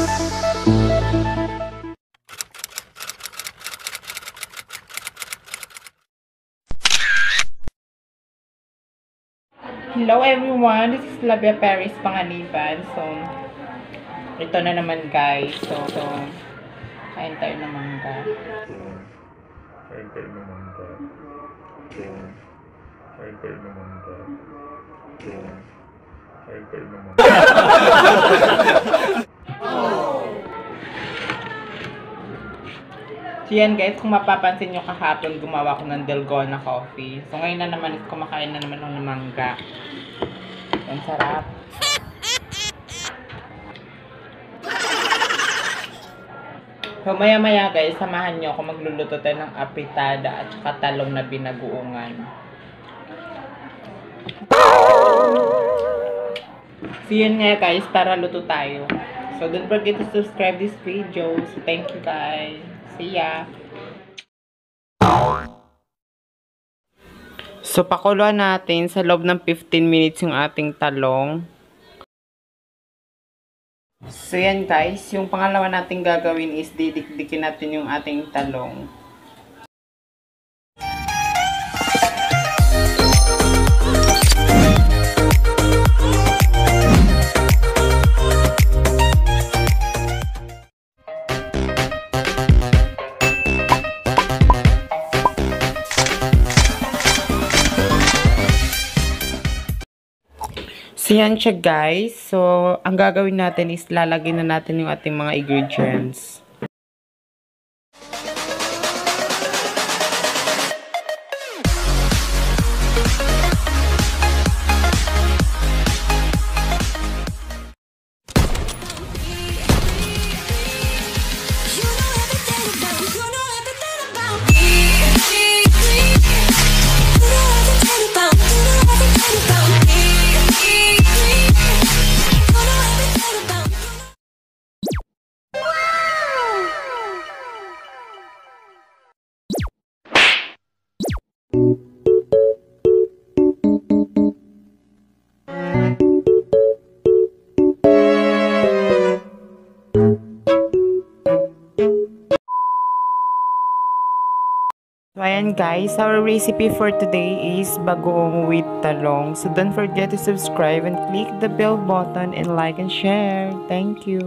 Hello everyone, this is Labia Paris Panganiban. So, ito na naman guys. So, so kain tayo ng mangga. Kain tayo ng mangga. So, kain tayo ng mangga. So, kain tayo ng mangga. So yan guys, kung mapapansin nyo kahapon, gumawa ko ng Delgona coffee. So ngayon na naman, kumakain na naman ng mangga. Ang sarap. So maya maya guys, samahan nyo ako magluluto tayo ng apitada at saka talong na binaguungan. So yun nga guys, tara luto tayo. So don't forget to subscribe this video. So thank you guys. See ya. So pakuluan natin sa loob ng 15 minutes yung ating talong. So yan guys, yung pangalawa natin gagawin is didikdikin natin yung ating talong. So yan siya guys. So ang gagawin natin is lalagay na natin yung ating mga ingredients. So ayan guys, our recipe for today is bagoong with talong. So don't forget to subscribe and click the bell button and like and share. Thank you.